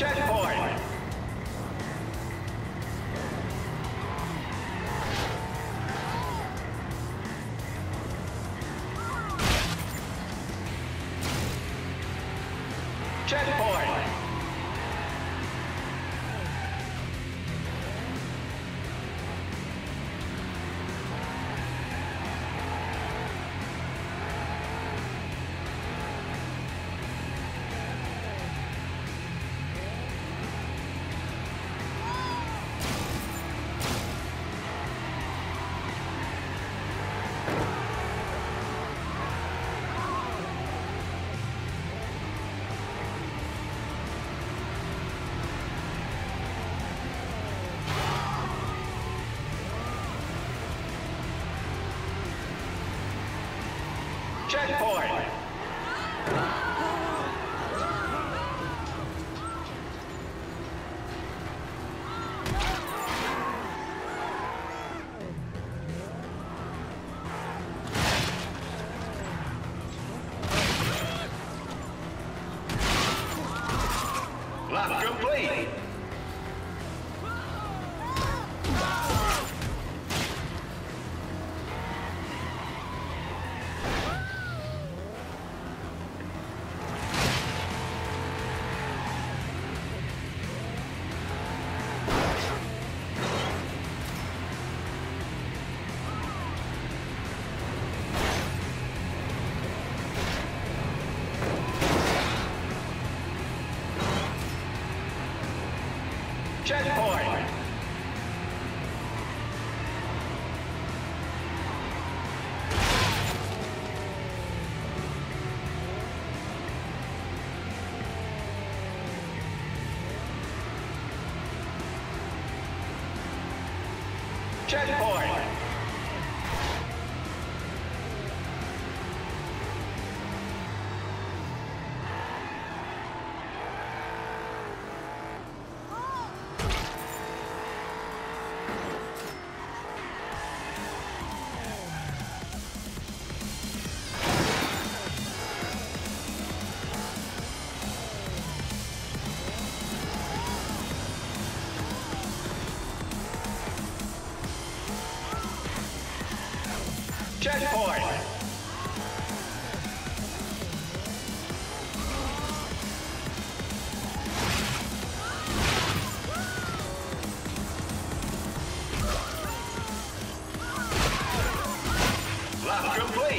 Checkpoint. Checkpoint! Lap complete! Checkpoint. Checkpoint.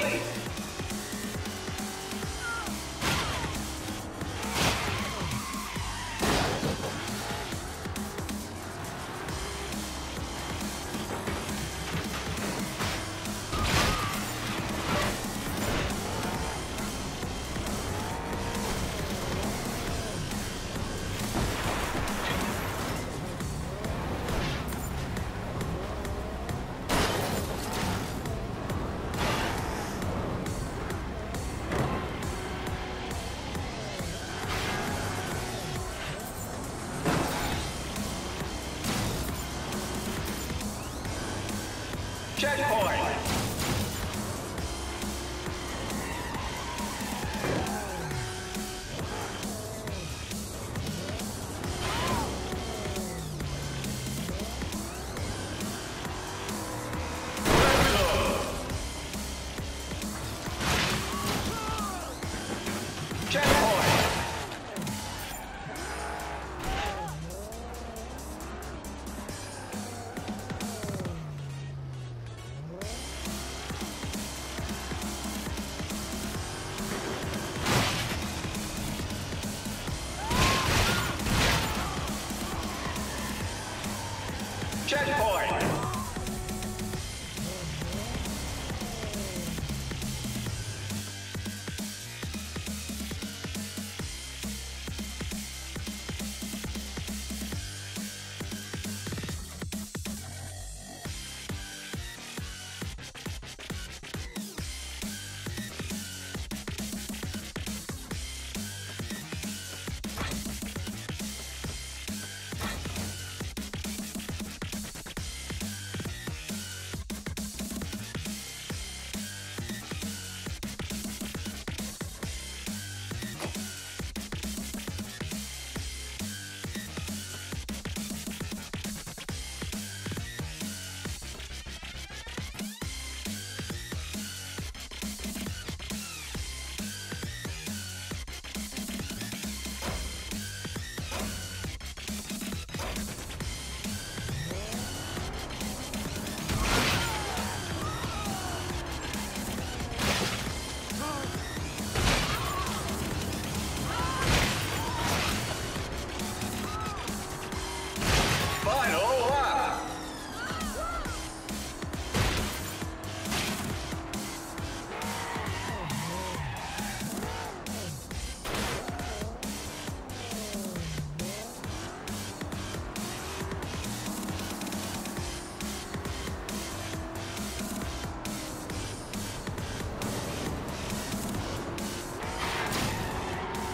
Lap Checkpoint.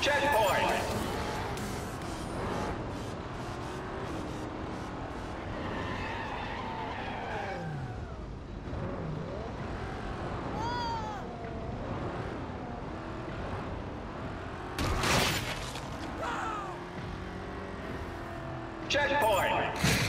Checkpoint. Checkpoint.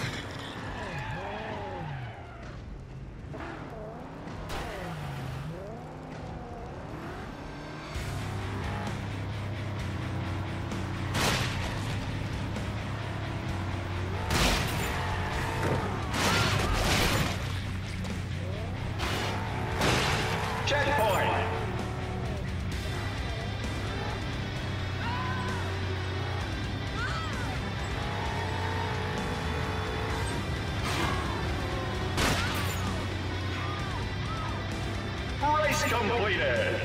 Completed.